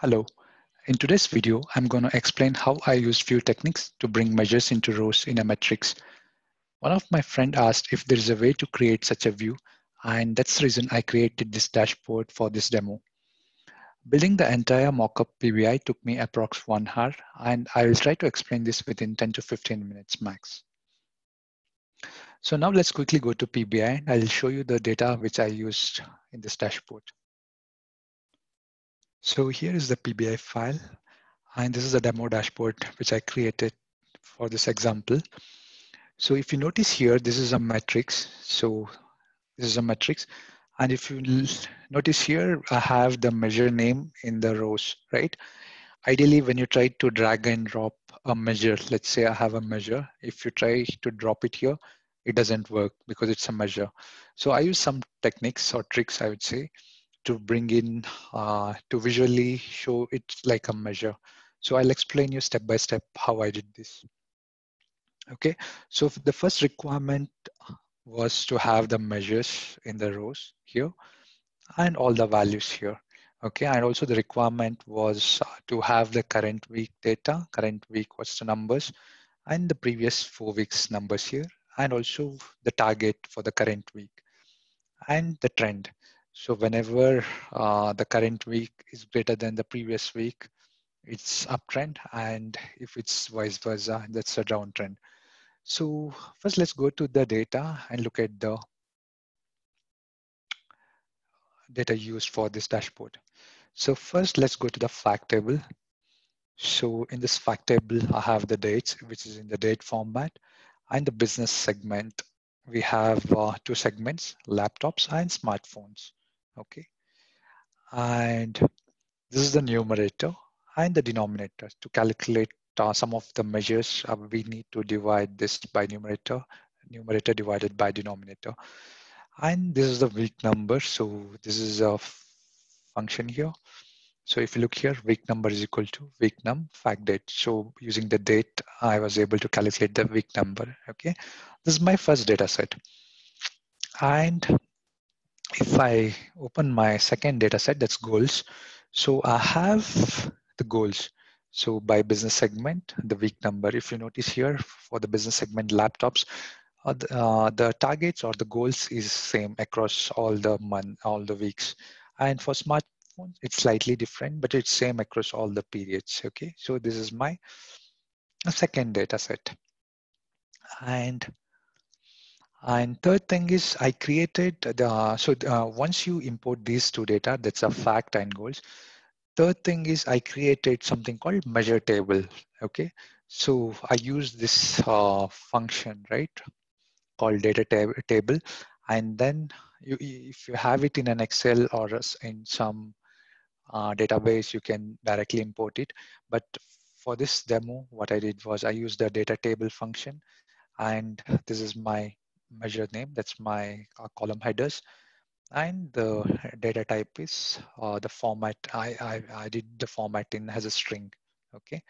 Hello. In today's video, I'm going to explain how I use few techniques to bring measures into rows in a matrix. One of my friend asked if there is a way to create such a view, and that's the reason I created this dashboard for this demo. Building the entire mockup PBI took me approx one hour, and I will try to explain this within 10 to 15 minutes max. So now let's quickly go to PBI. And I'll show you the data which I used in this dashboard. So here is the PBI file, and this is a demo dashboard which I created for this example. So if you notice here, this is a matrix. So this is a matrix. And if you notice here, I have the measure name in the rows, right? Ideally, when you try to drag and drop a measure, let's say I have a measure, if you try to drop it here, it doesn't work because it's a measure. So I use some techniques or tricks, I would say, to bring in, uh, to visually show it like a measure. So I'll explain you step by step how I did this. Okay, so the first requirement was to have the measures in the rows here and all the values here. Okay, and also the requirement was to have the current week data, current week what's the numbers, and the previous four weeks numbers here, and also the target for the current week and the trend. So whenever uh, the current week is greater than the previous week, it's uptrend, and if it's vice versa, that's a downtrend. So first let's go to the data and look at the data used for this dashboard. So first let's go to the fact table. So in this fact table, I have the dates, which is in the date format and the business segment. We have uh, two segments, laptops and smartphones, okay? And this is the numerator and the denominator to calculate uh, some of the measures, uh, we need to divide this by numerator, numerator divided by denominator. And this is the week number. So this is a function here. So if you look here, week number is equal to week num fact date. So using the date, I was able to calculate the week number. Okay, this is my first data set. And if I open my second data set, that's goals. So I have the goals. So by business segment, the week number, if you notice here for the business segment laptops, uh, the, uh, the, targets or the goals is same across all the month, all the weeks. And for smartphones, it's slightly different, but it's same across all the periods. Okay, so this is my second data set. And and third thing is I created the, so uh, once you import these two data, that's a fact and goals, Third thing is I created something called measure table. Okay, so I use this uh, function, right, called data tab table, and then you, if you have it in an Excel or in some uh, database, you can directly import it. But for this demo, what I did was I used the data table function, and this is my measure name. That's my uh, column headers. And the data type is uh, the format I, I, I did the format in as a string okay?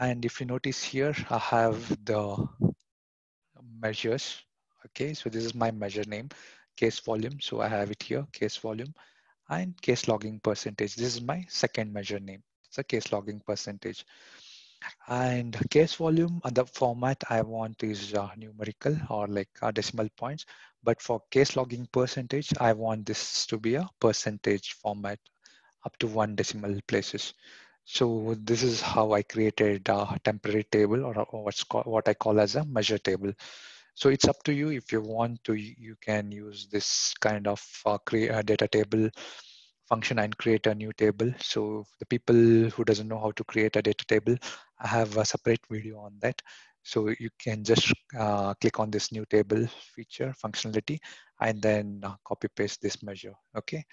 And if you notice here I have the measures okay? So this is my measure name case volume. So I have it here case volume and case logging percentage. This is my second measure name. It's a case logging percentage and case volume and the format I want is uh, numerical or like uh, decimal points but for case logging percentage, I want this to be a percentage format up to one decimal places. So this is how I created a temporary table or, or what's called, what I call as a measure table. So it's up to you if you want to, you can use this kind of uh, create a data table function and create a new table. So the people who doesn't know how to create a data table, I have a separate video on that. So you can just uh, click on this new table feature functionality and then uh, copy paste this measure. Okay.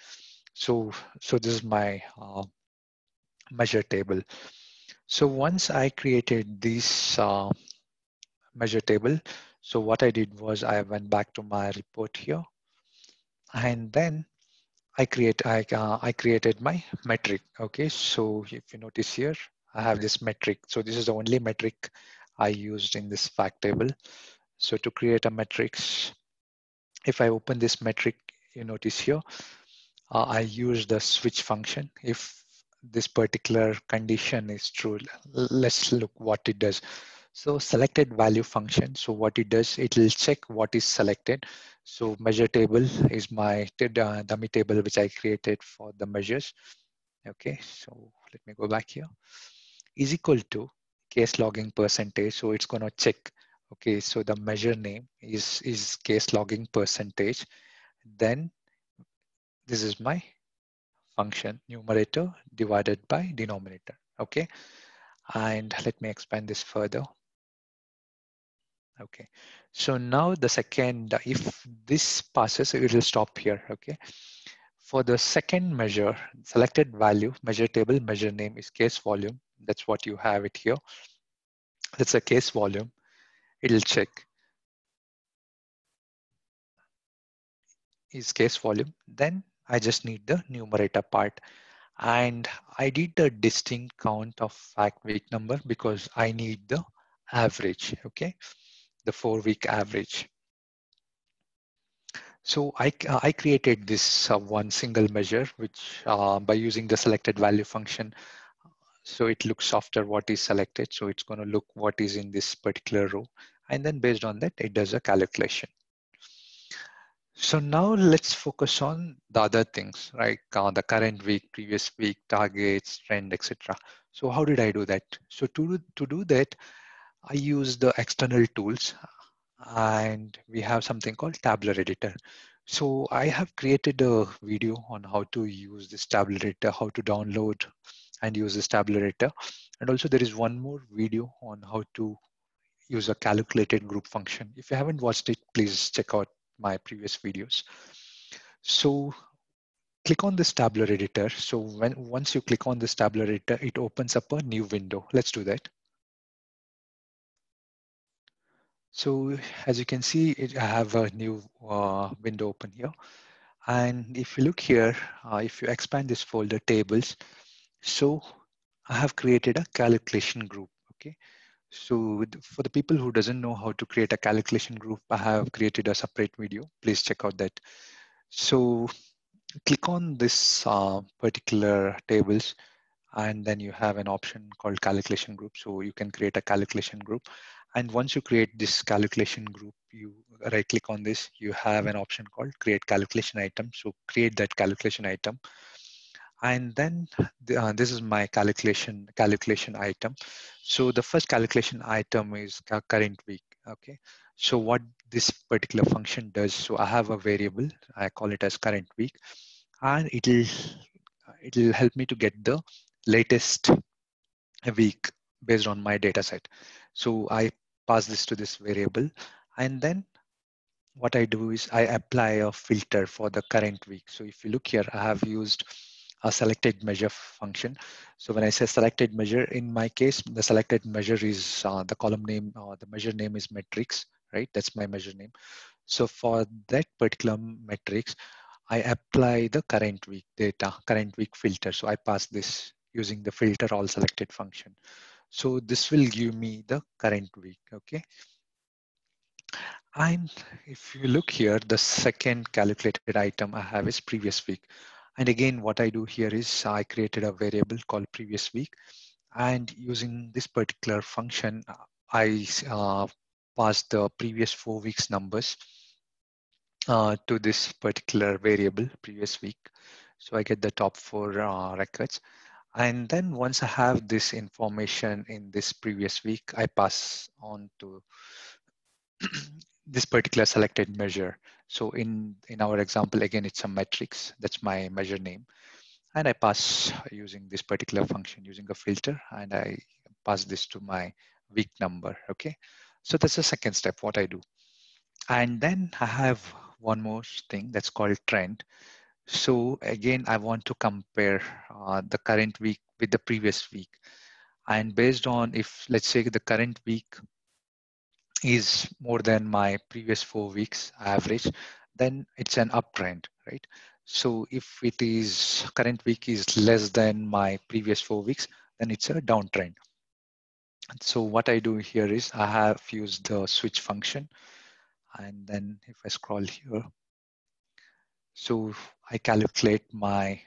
So, so this is my uh, measure table. So once I created this uh, measure table, so what I did was I went back to my report here and then I create I, uh, I created my metric. Okay, so if you notice here, I have this metric. So this is the only metric I used in this fact table. So to create a matrix, if I open this metric, you notice here, uh, I use the switch function. If this particular condition is true, let's look what it does. So selected value function. So what it does, it will check what is selected. So measure table is my dummy table which I created for the measures. Okay, so let me go back here. Is equal to case logging percentage. So it's gonna check. Okay, so the measure name is is case logging percentage. Then this is my function numerator divided by denominator. Okay, and let me expand this further. Okay, so now the second, if this passes, it will stop here, okay? For the second measure, selected value, measure table, measure name is case volume. That's what you have it here. That's a case volume. It'll check is case volume. Then I just need the numerator part. And I did the distinct count of fact week number because I need the average, okay? the four week average. So I, I created this uh, one single measure, which uh, by using the selected value function, so it looks after what is selected. So it's going to look what is in this particular row. And then based on that, it does a calculation. So now let's focus on the other things, right? Uh, the current week, previous week, targets, trend, etc. So how did I do that? So to, to do that, I use the external tools and we have something called tabular editor. So I have created a video on how to use this tabular editor, how to download and use this tabular editor. And also there is one more video on how to use a calculated group function. If you haven't watched it, please check out my previous videos. So click on this tabular editor. So when once you click on this tabular editor, it opens up a new window. Let's do that. So as you can see, it, I have a new uh, window open here. And if you look here, uh, if you expand this folder tables, so I have created a calculation group, okay? So for the people who doesn't know how to create a calculation group, I have created a separate video. Please check out that. So click on this uh, particular tables and then you have an option called calculation group. So you can create a calculation group and once you create this calculation group, you right click on this, you have an option called create calculation item. So create that calculation item. And then the, uh, this is my calculation calculation item. So the first calculation item is current week. Okay. So what this particular function does, so I have a variable, I call it as current week, and it'll it'll help me to get the latest week based on my data set. So I pass this to this variable. And then what I do is I apply a filter for the current week. So if you look here, I have used a selected measure function. So when I say selected measure, in my case, the selected measure is uh, the column name, or uh, the measure name is metrics, right? That's my measure name. So for that particular metrics, I apply the current week data, current week filter. So I pass this using the filter all selected function. So this will give me the current week, okay? And if you look here, the second calculated item I have is previous week. And again, what I do here is I created a variable called previous week. And using this particular function, I uh, pass the previous four weeks numbers uh, to this particular variable, previous week. So I get the top four uh, records. And then once I have this information in this previous week, I pass on to this particular selected measure. So in, in our example, again, it's a metrics. That's my measure name. And I pass using this particular function using a filter and I pass this to my week number, okay? So that's the second step, what I do. And then I have one more thing that's called trend. So again, I want to compare uh, the current week with the previous week. And based on if, let's say the current week is more than my previous four weeks average, then it's an uptrend, right? So if it is current week is less than my previous four weeks, then it's a downtrend. So what I do here is I have used the switch function. And then if I scroll here, so I calculate my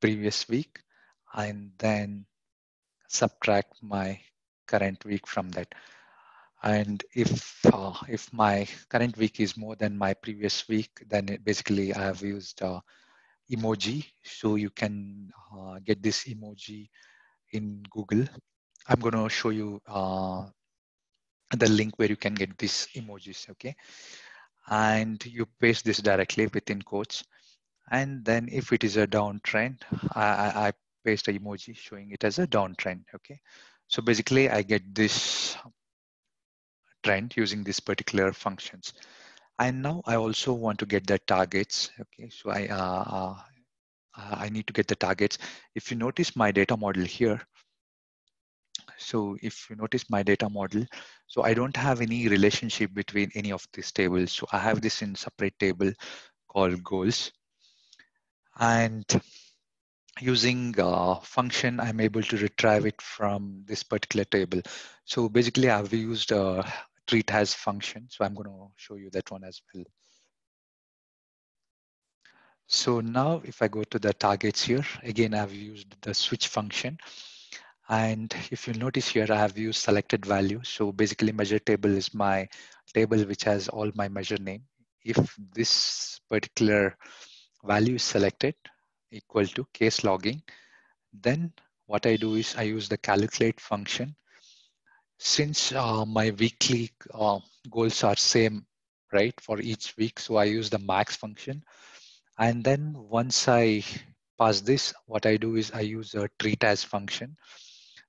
previous week and then subtract my current week from that. And if uh, if my current week is more than my previous week, then basically I have used uh, emoji. So you can uh, get this emoji in Google. I'm going to show you uh, the link where you can get these emojis, okay? And you paste this directly within quotes. And then if it is a downtrend, I, I paste an emoji showing it as a downtrend, okay? So basically I get this trend using these particular functions. And now I also want to get the targets. Okay, so I uh, uh, I need to get the targets. If you notice my data model here, so if you notice my data model, so I don't have any relationship between any of these tables. So I have this in separate table called goals. And using a function, I'm able to retrieve it from this particular table. So basically I've used a TREATAS function. So I'm going to show you that one as well. So now if I go to the targets here, again, I've used the switch function. And if you notice here, I have used selected value. So basically measure table is my table which has all my measure name. If this particular value is selected equal to case logging, then what I do is I use the calculate function since uh, my weekly uh, goals are same, right, for each week, so I use the max function. And then once I pass this, what I do is I use a TREATAS function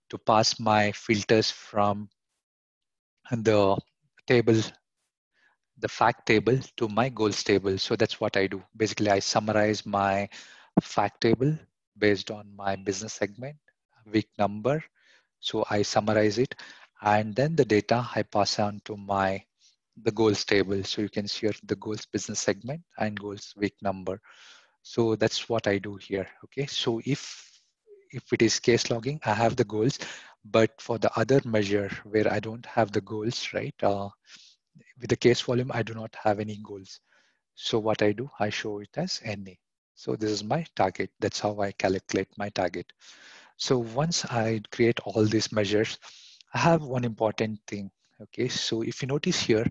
to pass my filters from the table, the fact table to my goals table. So that's what I do. Basically, I summarize my fact table based on my business segment, week number. So I summarize it and then the data I pass on to my the goals table. So you can see here the goals business segment and goals week number. So that's what I do here. Okay. So if if it is case logging, I have the goals, but for the other measure where I don't have the goals, right? Uh, with the case volume, I do not have any goals. So what I do, I show it as NA. So this is my target. That's how I calculate my target. So once I create all these measures, I have one important thing. Okay, so if you notice here,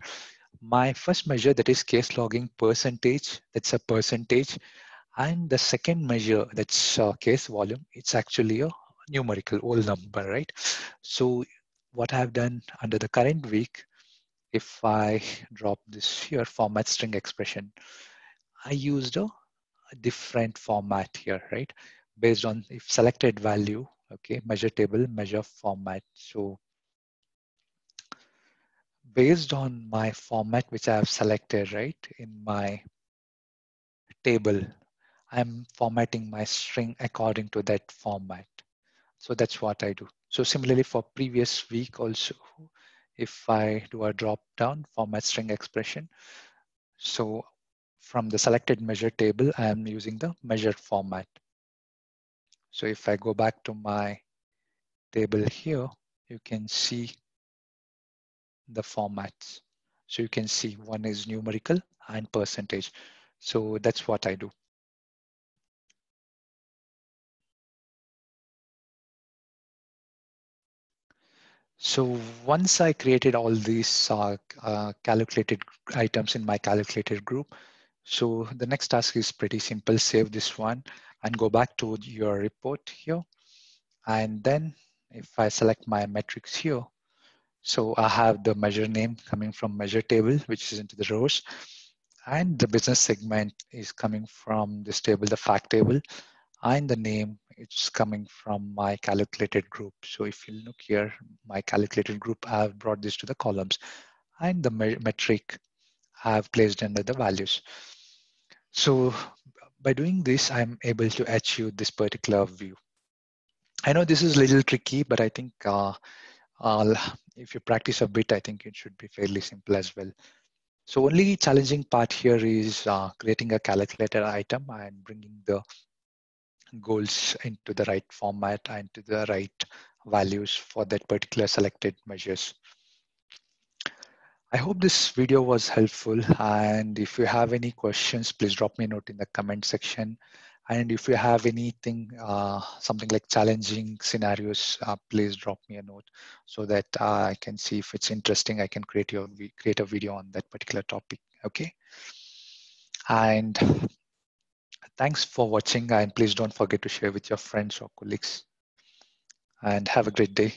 my first measure that is case logging percentage, that's a percentage. And the second measure that's uh, case volume, it's actually a numerical whole number, right? So what I've done under the current week, if I drop this here format string expression, I used a, a different format here, right? Based on if selected value, okay, measure table, measure format. So based on my format, which I have selected, right, in my table, I'm formatting my string according to that format. So that's what I do. So similarly for previous week also, if I do a drop down format string expression, so from the selected measure table, I am using the measure format. So if I go back to my table here, you can see the formats. So you can see one is numerical and percentage. So that's what I do. So once I created all these uh, uh, calculated items in my calculated group, so the next task is pretty simple. Save this one and go back to your report here. And then if I select my metrics here, so I have the measure name coming from measure table, which is into the rows. And the business segment is coming from this table, the fact table. And the name, it's coming from my calculated group. So if you look here, my calculated group, I have brought this to the columns. And the metric I have placed under the values. So by doing this, I'm able to achieve this particular view. I know this is a little tricky, but I think uh, uh, if you practice a bit, I think it should be fairly simple as well. So only challenging part here is uh, creating a calculator item and bringing the goals into the right format and to the right values for that particular selected measures. I hope this video was helpful and if you have any questions, please drop me a note in the comment section And if you have anything, uh, something like challenging scenarios, uh, please drop me a note so that uh, I can see if it's interesting. I can create your create a video on that particular topic. Okay. And thanks for watching. And please don't forget to share with your friends or colleagues. And have a great day.